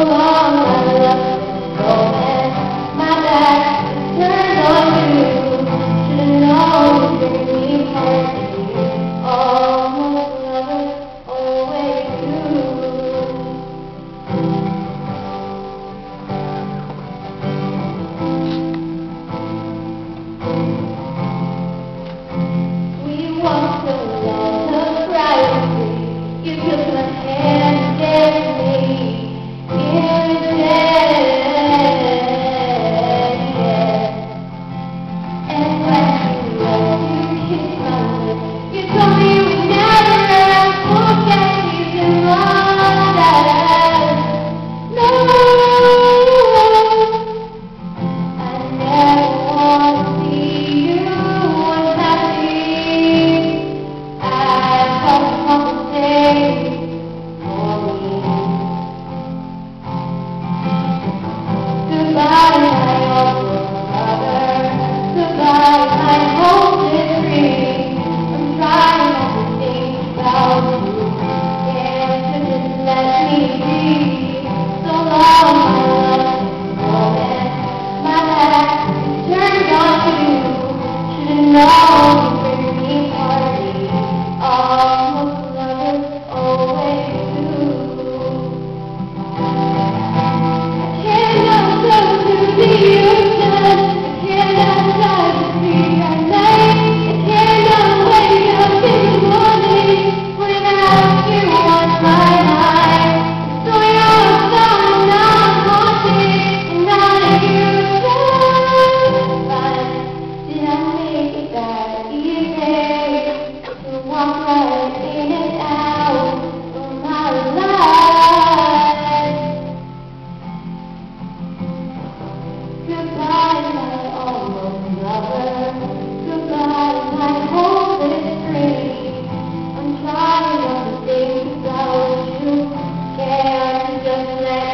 Allah.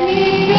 me.